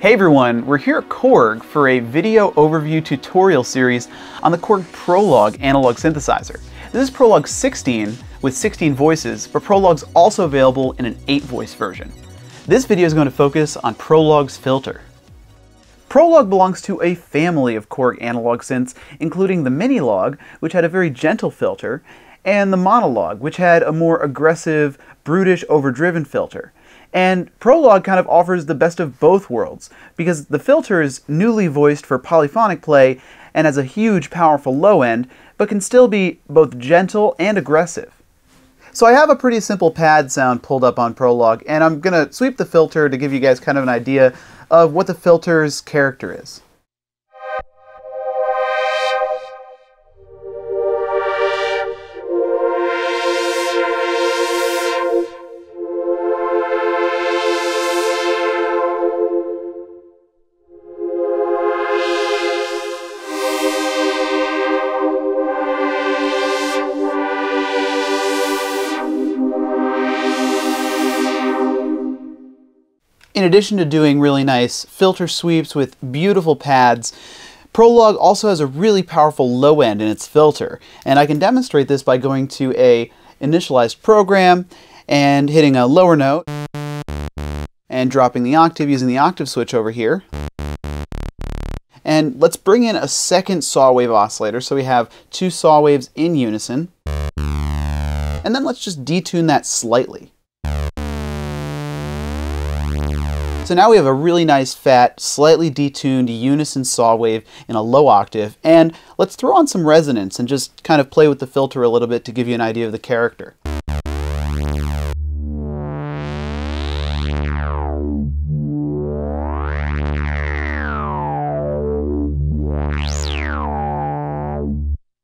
Hey everyone, we're here at Korg for a video overview tutorial series on the Korg Prologue analog synthesizer. This is Prologue 16 with 16 voices, but Prologue's also available in an 8 voice version. This video is going to focus on Prologue's filter. Prologue belongs to a family of Korg analog synths, including the Minilogue, which had a very gentle filter, and the Monologue, which had a more aggressive, brutish, overdriven filter. And Prologue kind of offers the best of both worlds, because the filter is newly voiced for polyphonic play and has a huge, powerful low end, but can still be both gentle and aggressive. So I have a pretty simple pad sound pulled up on Prologue, and I'm going to sweep the filter to give you guys kind of an idea of what the filter's character is. In addition to doing really nice filter sweeps with beautiful pads, Prologue also has a really powerful low end in its filter. And I can demonstrate this by going to a initialized program and hitting a lower note and dropping the octave using the octave switch over here. And let's bring in a second saw wave oscillator so we have two saw waves in unison. And then let's just detune that slightly. So now we have a really nice fat, slightly detuned unison saw wave in a low octave. And let's throw on some resonance and just kind of play with the filter a little bit to give you an idea of the character.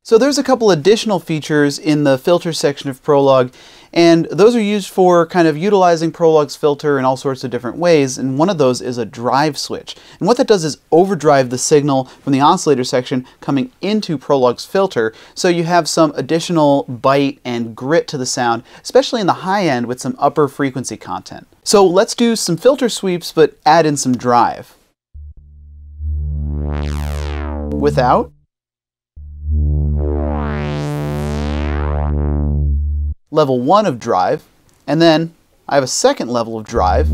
So there's a couple additional features in the filter section of Prologue, and those are used for kind of utilizing Prologue's filter in all sorts of different ways, and one of those is a drive switch. And what that does is overdrive the signal from the oscillator section coming into Prologue's filter, so you have some additional bite and grit to the sound, especially in the high end with some upper frequency content. So let's do some filter sweeps, but add in some drive. Without. Level 1 of drive, and then I have a second level of drive.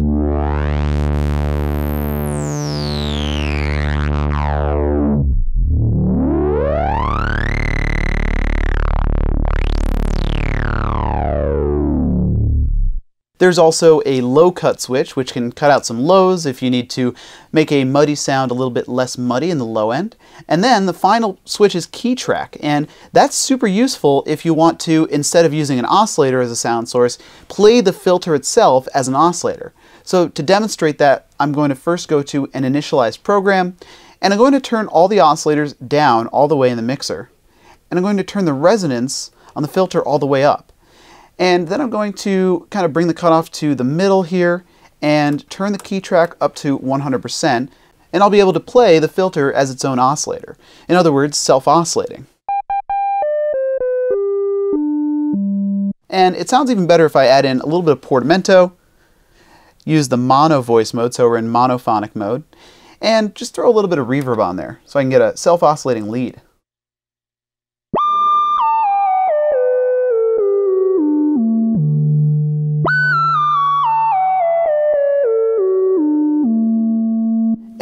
There's also a low cut switch, which can cut out some lows if you need to make a muddy sound a little bit less muddy in the low end. And then the final switch is key track, and that's super useful if you want to, instead of using an oscillator as a sound source, play the filter itself as an oscillator. So to demonstrate that, I'm going to first go to an initialized program, and I'm going to turn all the oscillators down all the way in the mixer. And I'm going to turn the resonance on the filter all the way up. And then I'm going to kind of bring the cutoff to the middle here and turn the key track up to 100%, and I'll be able to play the filter as its own oscillator. In other words, self-oscillating. And it sounds even better if I add in a little bit of portamento, use the mono voice mode, so we're in monophonic mode, and just throw a little bit of reverb on there so I can get a self-oscillating lead.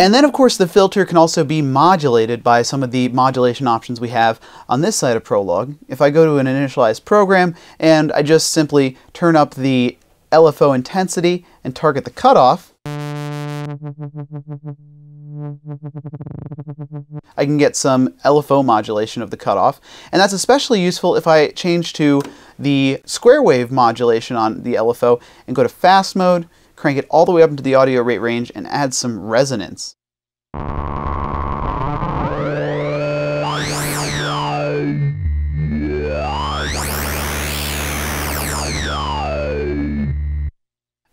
And then of course the filter can also be modulated by some of the modulation options we have on this side of Prologue. If I go to an initialized program and I just simply turn up the LFO intensity and target the cutoff, I can get some LFO modulation of the cutoff, and that's especially useful if I change to the square wave modulation on the LFO and go to fast mode, crank it all the way up into the audio rate range, and add some resonance.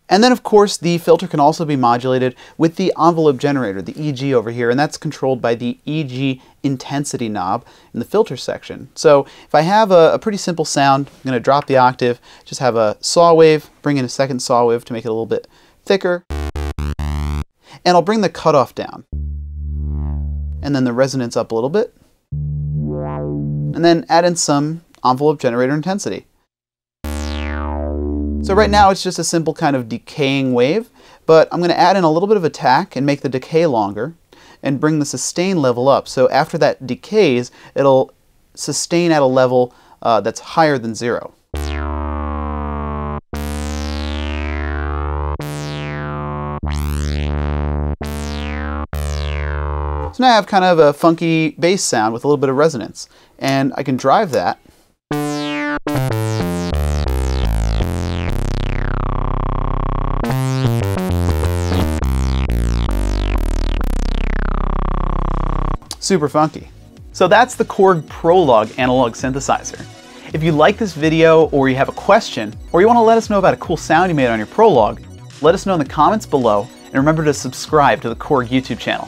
And then of course the filter can also be modulated with the envelope generator, the EG over here, and that's controlled by the EG intensity knob in the filter section. So if I have a, a pretty simple sound, I'm going to drop the octave, just have a saw wave, bring in a second saw wave to make it a little bit thicker. And I'll bring the cutoff down. And then the resonance up a little bit. And then add in some envelope generator intensity. So right now it's just a simple kind of decaying wave, but I'm going to add in a little bit of attack and make the decay longer and bring the sustain level up. So after that decays, it'll sustain at a level uh, that's higher than zero. So now I have kind of a funky bass sound with a little bit of resonance. And I can drive that. Super funky. So that's the Korg Prologue analog synthesizer. If you like this video or you have a question, or you want to let us know about a cool sound you made on your Prologue, let us know in the comments below, and remember to subscribe to the Korg YouTube channel.